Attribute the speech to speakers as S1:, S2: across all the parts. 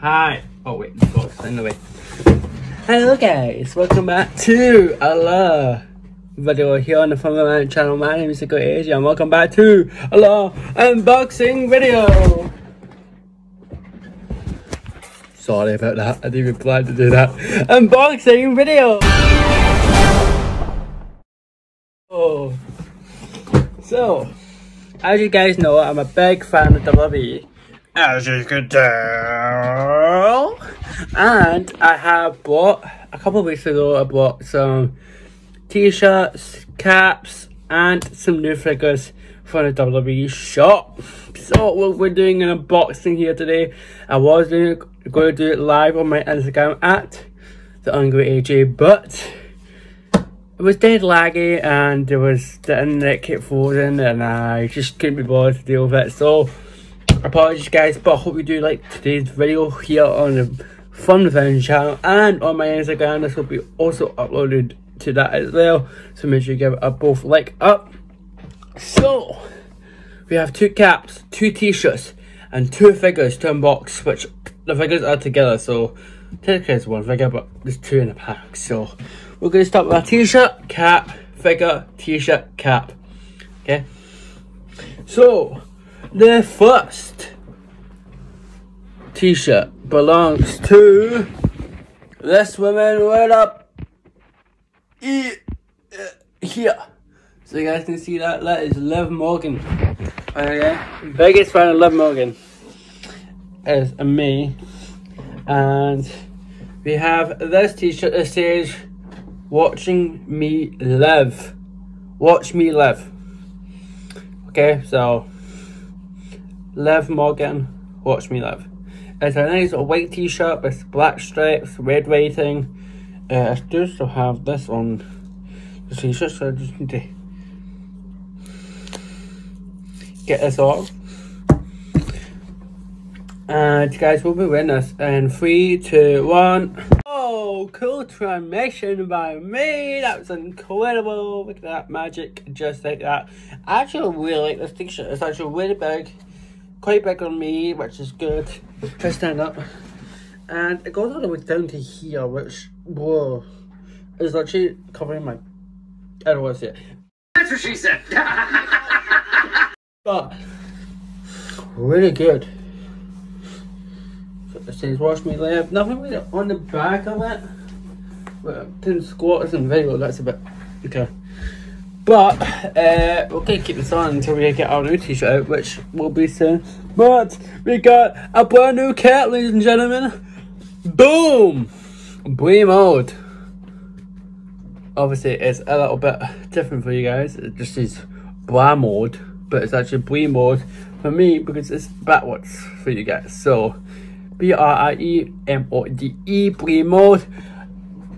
S1: Hi. Oh wait, box in the way. Hello guys, welcome back to Allah video here on the Fun with Andrew channel. My name is Nico Asia and welcome back to Allah unboxing video. Sorry about that, I didn't even plan to do that. Unboxing video! Oh. So, as you guys know, I'm a big fan of the WWE. As you can tell. And I have bought, a couple of weeks ago, I bought some t-shirts, caps, and some new figures from the WWE shop. So we're doing an unboxing here today. I was doing, going to do it live on my Instagram at the Angry AJ, but it was dead laggy and there was the internet kept frozen and I just couldn't be bothered to deal with it. So apologies guys, but I hope you do like today's video here on the Fun with Andrew channel and on my Instagram. This will be also uploaded to that as well. So make sure you give it a both like up. So we have two caps, two t-shirts, and two figures to unbox, which the figures are together, so technically it's one figure, but there's two in the pack. So we're gonna start with a t-shirt, cap, figure, t-shirt, cap. Okay. So the first t-shirt belongs to this woman right up uh, here. So you guys can see that, that is Liv Morgan. Oh, okay, biggest fan of Liv Morgan is me. And we have this t-shirt that says, watching me live. Watch me live. Okay, so Liv Morgan, watch me live. It's a nice white t-shirt with black stripes, red writing. Uh, I do still have this on the t-shirt, so I just need to get this off. And guys, we'll be winning this in three, two, one. Oh, cool transmission by me. That was incredible. Look at that magic, just like that. I actually really like this t-shirt. It's actually really big quite big on me, which is good. Try stand up. And it goes all the way down to here, which, whoa, is actually covering my, I don't want to see it.
S2: That's what she said.
S1: but, really good. So it says wash me live. Nothing really on the back of it. But ten squats and video, that's a bit, okay. But uh, we're gonna keep this on until we get our new t-shirt out, which will be soon. But we got a brand new cat, ladies and gentlemen. Boom! Brie mode. Obviously, it's a little bit different for you guys. It just is bra mode, but it's actually Brie mode for me because it's backwards for you guys. So, B R I E M O D E Brie mode,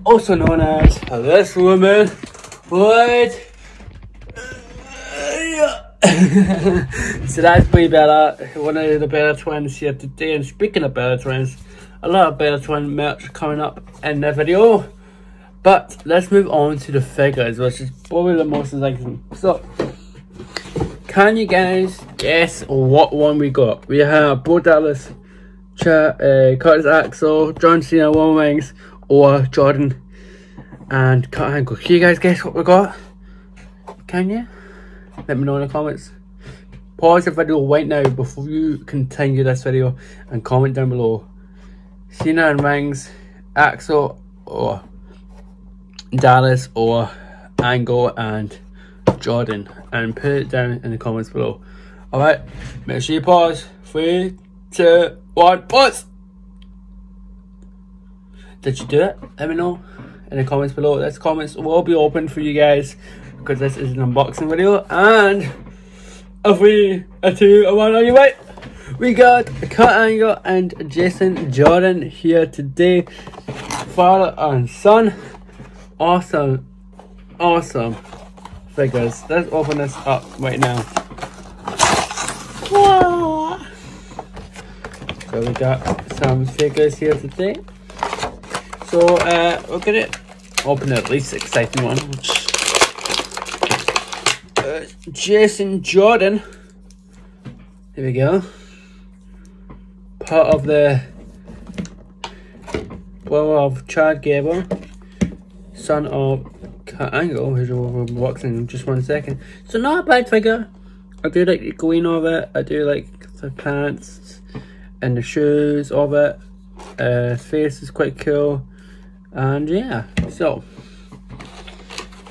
S1: also known as this woman. What? So that's Brie Bella. one of the Bella twins here today. And speaking of better twins, a lot of better twin merch coming up in the video. But let's move on to the figures, which is probably the most exciting. So, can you guys guess what one we got? We have Bo Dallas, Ch uh, Curtis Axel, John Cena, One Wings, or Jordan and Kurt Angle. Can you guys guess what we got? Can you? Let me know in the comments. Pause the video right now before you continue this video and comment down below. Cena and Rings, Axel or Dallas or Angle and Jordan and put it down in the comments below. Alright, make sure you pause. Three, two, one, pause! Did you do it? Let me know in the comments below. This comments will be open for you guys because this is an unboxing video and a three, a two, a one, are you right? We got Kurt Angle and Jason Jordan here today. Father and son. Awesome, awesome figures. Let's open this up right now. So we got some figures here today. So uh, we're gonna open at least exciting one, Jason Jordan. There we go. Part of the brother of Chad Gable, son of Kurt Angle, who's over boxing in just one second. So not a bad figure. I do like the green of it. I do like the pants and the shoes of it. Uh, face is quite cool. And yeah, so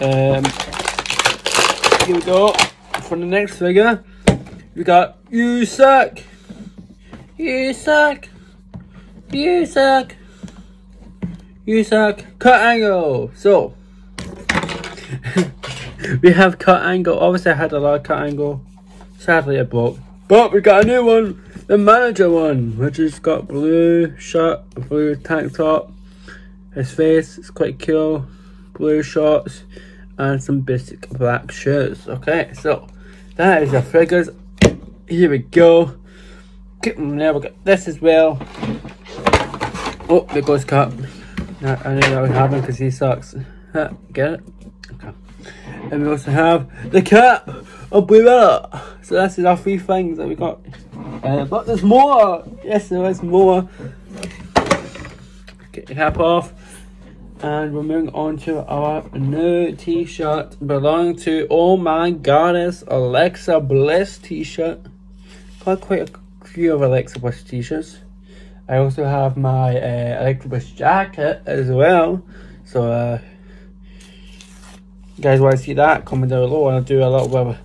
S1: um, here we go. For the next figure, we got You Suck. You Suck. You Suck. You Suck. Kurt Angle. So, we have Kurt Angle. Obviously, I had a lot of Kurt Angle. Sadly, I broke. But we got a new one. The manager one, which has got blue shirt, blue tank top. His face is quite cool. Blue shorts and some basic black shirts. Okay, so that is your figures. Here we go. Now we got this as well. Oh, there goes Cap. I knew that would happen because he sucks. Get it? Okay. And we also have the cap of Blue So that's our three things that we got. Uh, but there's more! Yes, there is more. Get your cap off. And we're moving on to our new t-shirt belonging to Oh My Goddess Alexa Bliss t-shirt. Got quite a few of Alexa Bliss t-shirts. I also have my uh, Alexa Bliss jacket as well. So uh, you guys want to see that, comment down below and I'll do a little bit of a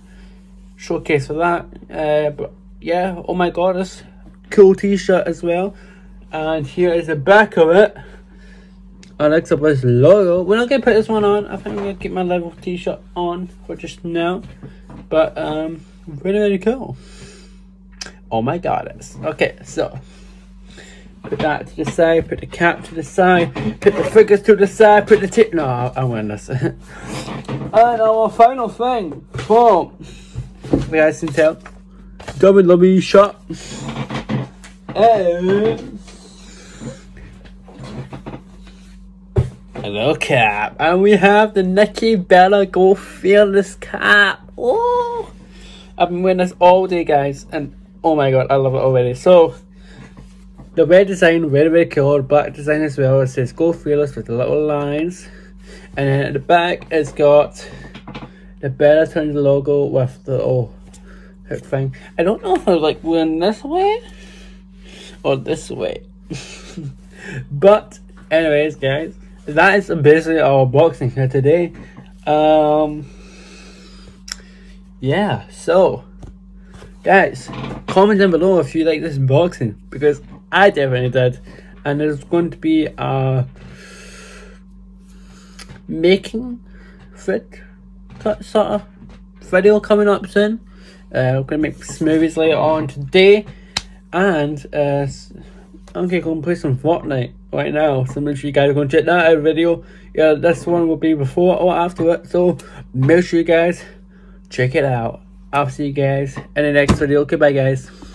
S1: showcase for that. Uh, but yeah, Oh My Goddess, cool t-shirt as well. And here is the back of it. Alexa Bliss logo. We're not gonna put this one on. I think I'm gonna get my level t-shirt on for just now. But um really really cool. Oh my goddess. Okay, so put that to the side, put the cap to the side, put the figures to the side, put the tip no I, win this. and our final thing from the guys can tell WWE shot and Hello, cap. And we have the Nikki Bella Go Fearless cap. Oh, I've been wearing this all day, guys. And oh my god, I love it already. So, the red design, very, very cool. Black design as well. It says Go Fearless with the little lines. And then at the back, it's got the Bella Twins logo with the oh hook thing. I don't know if I like wearing this way or this way. but, anyways, guys that is basically our boxing here today. Um, yeah, so guys, comment down below if you like this boxing because I definitely did, and there's going to be a making fit sort of video coming up soon. Uh, we're gonna make smoothies later on today, and uh, I'm gonna go and play some Fortnite right now. So make sure you guys go and check that out video. Yeah, this one will be before or after it. So make sure you guys check it out. I'll see you guys in the next video. Goodbye guys.